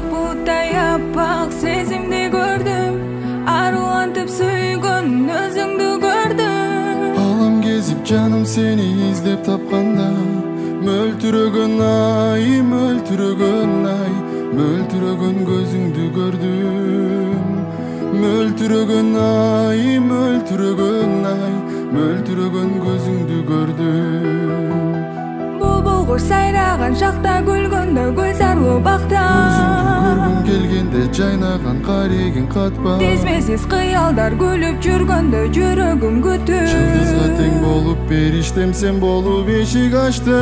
ак булуттай аппак сезимди көрдүм арулантып сүйгөн өзүңдү көрдүм алам кезип жаным сени издеп тапканда мөлтүрөгөн ай мөлтүрөгөн ай мөлтүрөгөн көзүңдү көрдүм мөлтүрөгөн ай мөлтүрөгөн ай көрдүм булбул куш сайраган шакта күлгөндө гүлзарлуу бакта көргүм келгенде жайнаган карегиң катпа тизмесиз кыялдар күлүп жүргөндө жүрөгүм күтүп жылдызга тең болуп периштем сен болуп эшик ачтың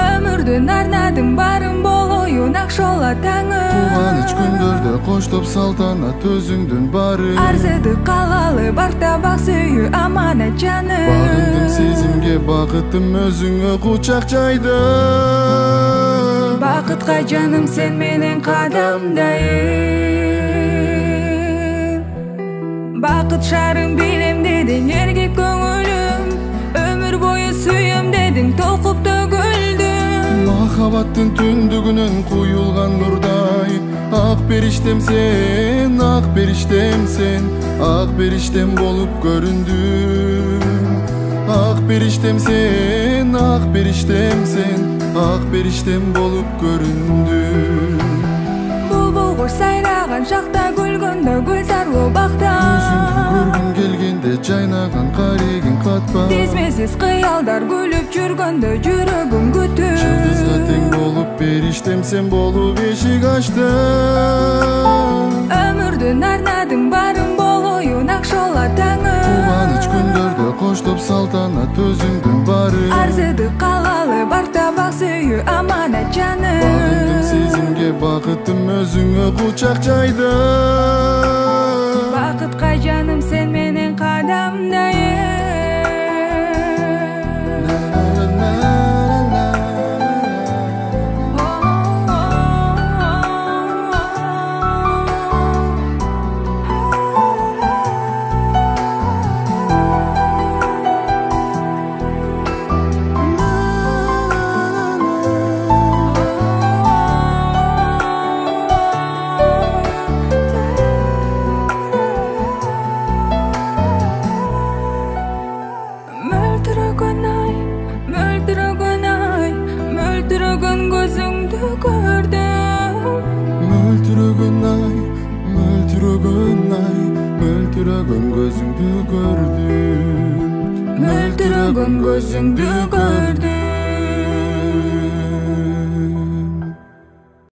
өмүрдүн арнадым баарын болоюн акшола таңым кубаныч күндөрдө коштоп салтанат өзүңдүн баары арзыды калалы барта бак сүйүү аманат жаным багындым сезимге бакытым өзүңө кучак жайдым boshqa canım sen mening qadamdayin baqit sharim belim deding ergib ko'nglim umr bo'yi suyim deding to'qib to'gildim mahabbatning tundugunin quyulgan nurday aq ah berishtem sen ah aq berishtem sen. Ah aq berishtem bo'lib ko'rindim aq berishtem sen aq berishtem sen. ак периштем болуп көрүндүм булбул куш сайраган шакта күлгөндө гүлзарлуу бакта өзүңдү көргүм келгенде жайнаган карегиң катпа тизмесиз кыялдар күлүп жүргөндө жүрөгүм күтүп жылдызга тең болуп периштем сен болуп эшик ачтың өмүрдүн арнадым коштоп салтанат өзүңдүн баары арзыды калалы барта бак сүйүү аманат жаным багындым сезимге бакытым өзүңө кучак жайдым бакытка жаным сен gördüm Mültürübünay, mültürübünay Mültürübün gözümdü gördüm. Mültürübün gözümdü gördüm.